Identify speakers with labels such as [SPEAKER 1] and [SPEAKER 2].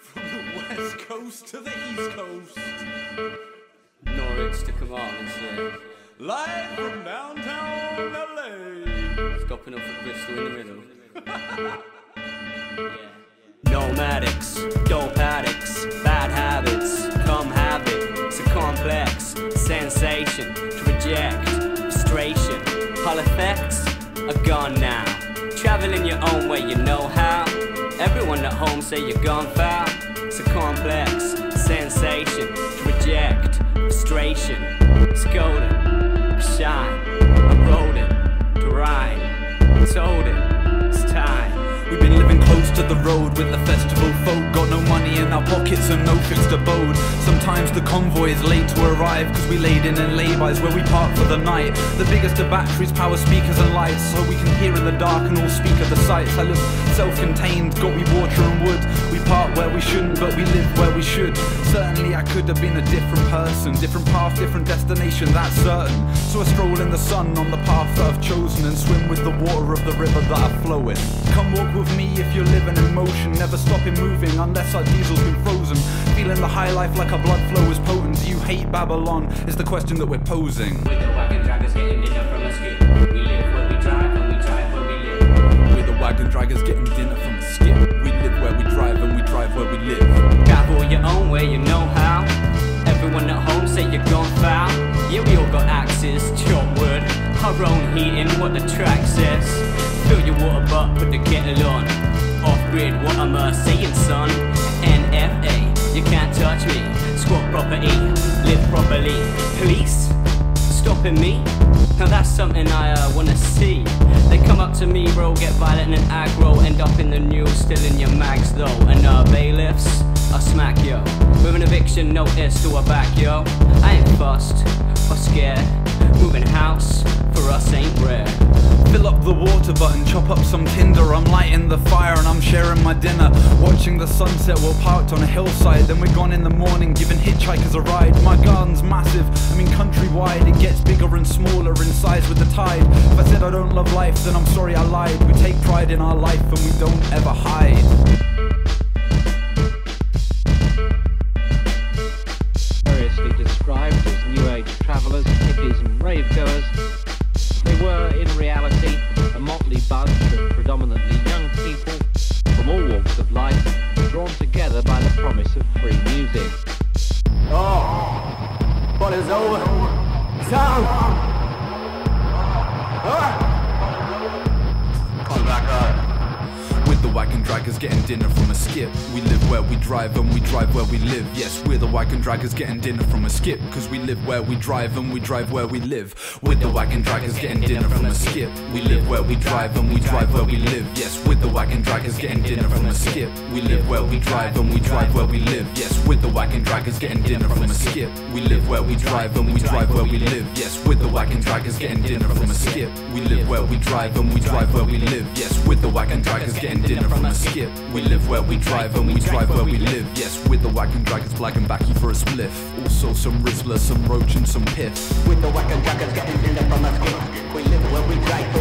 [SPEAKER 1] From the west coast to the east coast.
[SPEAKER 2] Norwich to Carmarthen's, yeah.
[SPEAKER 1] Live from downtown LA.
[SPEAKER 2] Stopping off at Bristol in the middle. yeah. Nomadics, dope addicts, bad habits, come have it. It's a complex sensation to reject, frustration. Hull effects are gone now. Traveling your own way, you know how. Everyone at home say you're gone foul. It's a complex sensation to reject, frustration. It's golden, shine, it, to rhyme, told it, it's time.
[SPEAKER 1] We've been living close to the road with the festival folk. Got no money and no fixed abode. Sometimes the convoy is late to arrive because we laid in in laybys where we park for the night. The biggest of batteries, power speakers and lights so we can hear in the dark and all speak of the sights. I live self-contained, got we water and wood. We where we shouldn't, but we live where we should. Certainly I could have been a different person, different path, different destination, that's certain. So I stroll in the sun on the path that I've chosen and swim with the water of the river that I flow in. Come walk with me if you're living in motion, never stopping moving unless our diesel's been frozen. Feeling the high life like our blood flow is potent. Do you hate Babylon? Is the question that we're posing.
[SPEAKER 2] With the wagon draggers getting dinner from a skip. We live where we drive and we drive where we live.
[SPEAKER 1] We're the wagon draggers getting dinner from a skip. Where we live.
[SPEAKER 2] Your own way, you know how. Everyone at home say you're gone foul. Yeah, we all got axes, chop wood, our own heating, what the track says. Fill your water butt, put the kettle on. Off grid, what am I saying, son? NFA, you can't touch me. Squat property, live properly. Police, stopping me? Now that's something I uh, wanna see. They come up to me, bro, get violent and aggro, end up in the news, still in your mags though. And uh, bailiffs, I smack yo. With an eviction notice to a back yo. I ain't fussed or scared. Moving house for us ain't rare.
[SPEAKER 1] Fill up the water button, chop up some tinder. I'm lighting the fire and I'm sharing my dinner. Watching the sunset, we're parked on a hillside. Then we're gone in the morning, giving hitchhikers a ride. My garden's massive, gets bigger and smaller in size with the tide. If I said I don't love life, then I'm sorry I lied. We take pride in our life and we don't ever hide.
[SPEAKER 3] variously described as New Age travellers, hippies, and rave goers, they were, in reality, a motley bunch of predominantly young people from all walks of life, drawn together by the promise of free music.
[SPEAKER 4] Oh, what is over? Sound!
[SPEAKER 1] Wagon draggers getting dinner from a skip. We live where we drive and we drive where we live. Yes, we're the wagon draggers getting dinner from a skip. Cause we live where we drive and we drive where we live. With the wagon draggers getting dinner from a skip. We live where we drive and we drive where we live. Yes, with the wagon draggers getting dinner from a skip. We live where we drive and we drive where we live. Yes, with the wagon draggers getting dinner from a skip. We live where we drive and we drive where we live. Yes, with the wagon draggers getting dinner from a skip. We live where we drive and we drive where we live. Yes, with the wagon draggers getting dinner from a skip. We live where we drive and we drive where we live. Yes, with the wagon draggers black and backy for a spliff. Also some Rizla, some Roach and some Piff.
[SPEAKER 4] With the wagon trackers getting dinner from a skip. We live where we drive,